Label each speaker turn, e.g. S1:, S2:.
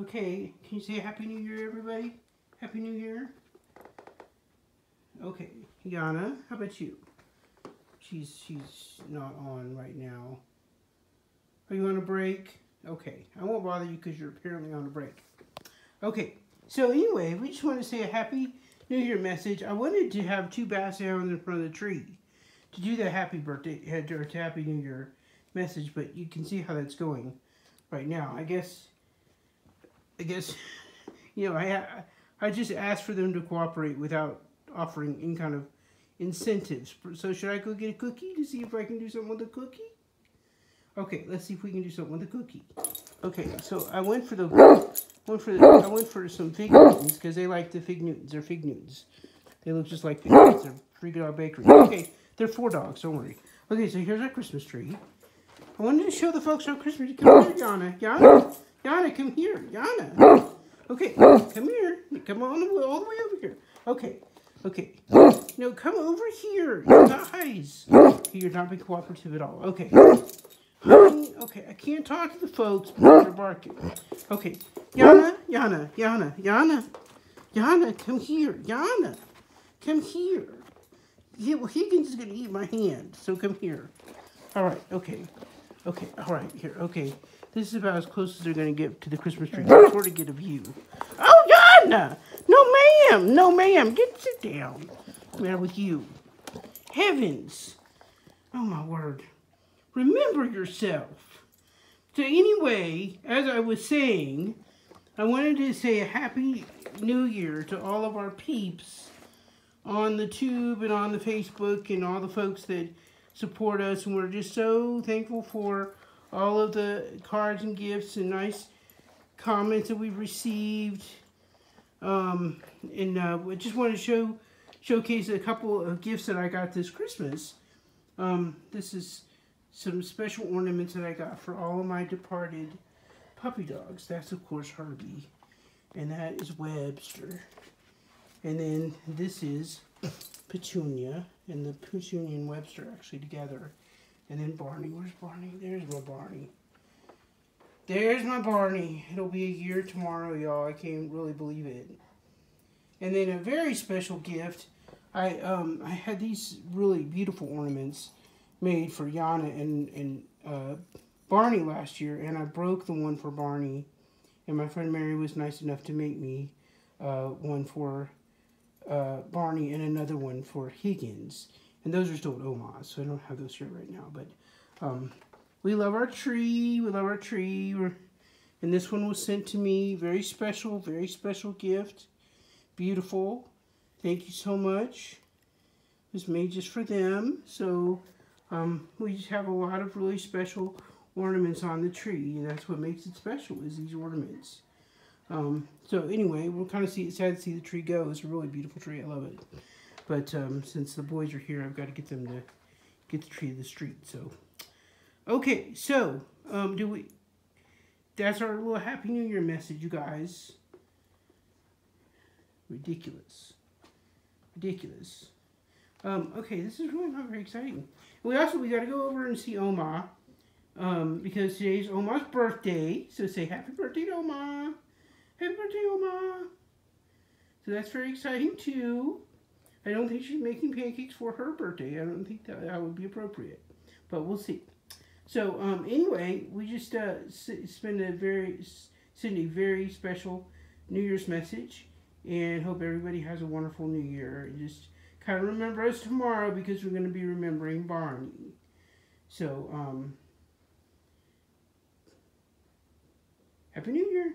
S1: Okay, can you say Happy New Year, everybody? Happy New Year. Okay, Yana, how about you? She's she's not on right now. Are you on a break? Okay, I won't bother you because you're apparently on a break. Okay, so anyway, we just want to say a Happy New Year message. I wanted to have two bass down in front of the tree to do the Happy Birthday uh, or Happy New Year message, but you can see how that's going right now. I guess, I guess, you know, I I just asked for them to cooperate without offering any kind of incentives. So should I go get a cookie to see if I can do something with a cookie? Okay, let's see if we can do something with a cookie. Okay, so I went for the went for the, I went for some fig Newtons because they like the fig Newtons. They're fig Newtons. They look just like fig Newtons. They're Three Dog Bakery. Okay, they're for dogs. Don't worry. Okay, so here's our Christmas tree. I wanted to show the folks our Christmas. Come here, Yana. Yana. Yana, come here. Yana. Okay, come here. Come on all the way over here. Okay. Okay. No, come over here. Guys. You're not being cooperative at all. Okay. Okay, I can't talk to the folks because they're barking. Okay. Yana, Yana, Yana, Yana. Yana, come here. Yana, come here. He, well, Higgins is going to eat my hand, so come here. All right, okay. Okay, all right, here, okay. This is about as close as they're to get to the Christmas tree. Sort of get a view. Oh, Yana! No, ma'am! No, ma'am! Get sit down. What's matter with you? Heavens! Oh, my word. Remember yourself. So anyway, as I was saying, I wanted to say a happy new year to all of our peeps on the tube and on the Facebook and all the folks that support us. And we're just so thankful for all of the cards and gifts and nice comments that we've received. Um, and uh, I just want to show showcase a couple of gifts that I got this Christmas. Um, this is some special ornaments that I got for all of my departed puppy dogs. That's, of course, Herbie. And that is Webster. And then this is Petunia. And the Petunia and Webster actually together. And then Barney. Where's Barney? There's my Barney. There's my Barney. It'll be a year tomorrow, y'all. I can't really believe it. And then a very special gift. I um I had these really beautiful ornaments made for Yana and, and uh, Barney last year, and I broke the one for Barney. And my friend Mary was nice enough to make me uh, one for uh, Barney and another one for Higgins. And those are still at Oma's, so I don't have those here right now. But um, we love our tree. We love our tree. We're, and this one was sent to me. Very special, very special gift. Beautiful. Thank you so much. It was made just for them. So um, we just have a lot of really special ornaments on the tree, and that's what makes it special, is these ornaments. Um, so anyway, we'll kind of see, it's sad to see the tree go. It's a really beautiful tree. I love it. But um, since the boys are here, I've got to get them to get the tree to the street. So, okay, so um, do we? That's our little Happy New Year message, you guys. Ridiculous. Ridiculous. Um, okay, this is really not very exciting. We also, we got to go over and see Oma. Um, because today's Oma's birthday. So say happy birthday to Oma. Happy birthday, Oma. So that's very exciting too. I don't think she's making pancakes for her birthday. I don't think that, that would be appropriate. But we'll see. So um, anyway, we just uh, spend a very, send a very special New Year's message. And hope everybody has a wonderful New Year. And just kind of remember us tomorrow because we're going to be remembering Barney. So, um, Happy New Year.